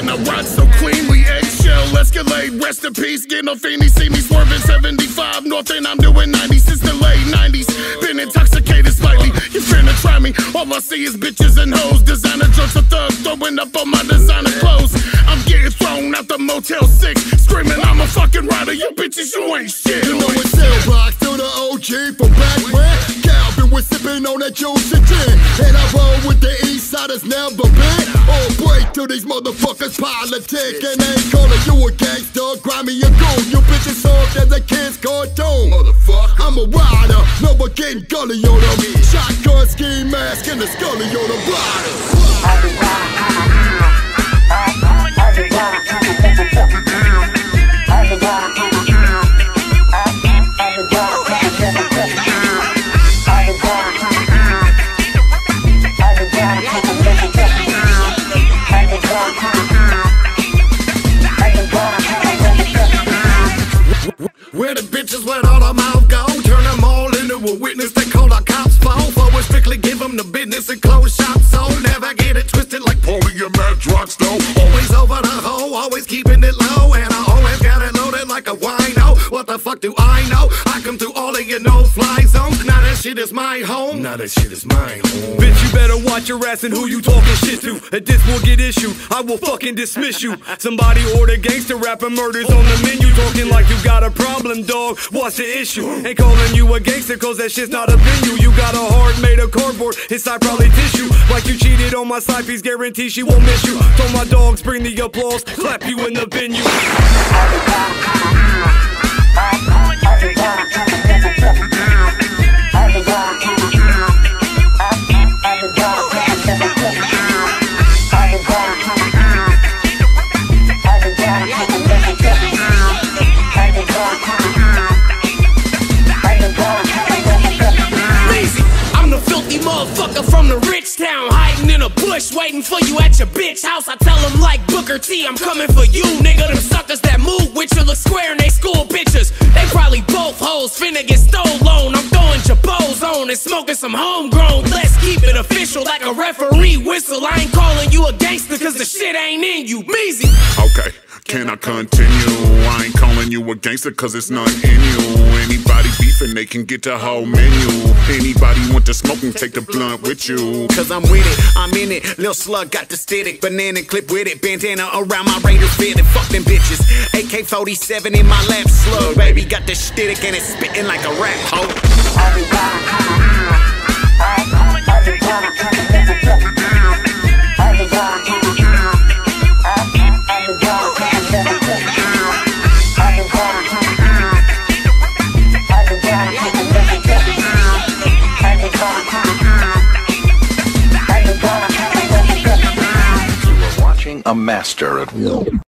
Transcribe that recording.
and I ride so cleanly. Eggshell Escalade, rest in peace. Get no fiendly, see me swerving 75 north and I'm doing 90 since the late 90s. Been intoxicated slightly. You finna try me? All I see is bitches and hoes. Designer drugs for thugs, throwing up on my designer clothes. I'm getting thrown out the Motel 6, screaming I'm a fucking rider. You bitches, you ain't shit. You know it's Box to the OG from back when Calvin was sipping on that juice and gin. And I roll with the east siders never been. Oh, break to these motherfuckers politic. And ain't calling you a gangster, grimy a goon. You bitches soft as a kid's cartoon. Motherfucker, I'm a rider, never getting gully on them. Shotgun ski mask and the scully on the rider. Let all the mouth go. Turn them all into a witness. They call the cops phone Forward strictly give them the business and close shop So never get it twisted like Pulling your mad drugs though. What the fuck do I know? I come through all of your no-fly zones Now that shit is my home Now that shit is mine. Oh. Bitch, you better watch your ass and who you talking shit to. At this will get issued, I will fucking dismiss you. Somebody order gangster rap and murders on the menu. Talking like you got a problem, dog. What's the issue? Ain't calling you a gangster cause that shit's not a venue. You got a heart made of cardboard, inside probably tissue. Like you cheated on my side piece, guarantee she won't miss you. Told my dogs bring the applause, clap you in the venue. In a bush, waiting for you at your bitch house. I tell them like Booker T, I'm coming for you, nigga. Them suckers that move with you look square in they school pictures. They probably both hoes, finna get stolen. I'm throwing jabos on and smoking some homegrown. Let's keep it official like a referee whistle. I ain't calling you a gangster cause the shit ain't in you. Measy. Okay, can I continue? I ain't calling you a gangster cause it's none in you. Anybody beefing, they can get the whole menu. Anybody want to smoke and take the blunt with you. Cause I'm with it, I'm in it. Lil Slug got the static, banana clip with it. Bandana around my Raider fit and fuck them bitches. AK 47 in my lap, slug, baby. Got the stick and it's spitting like a rap hoe. watching a master at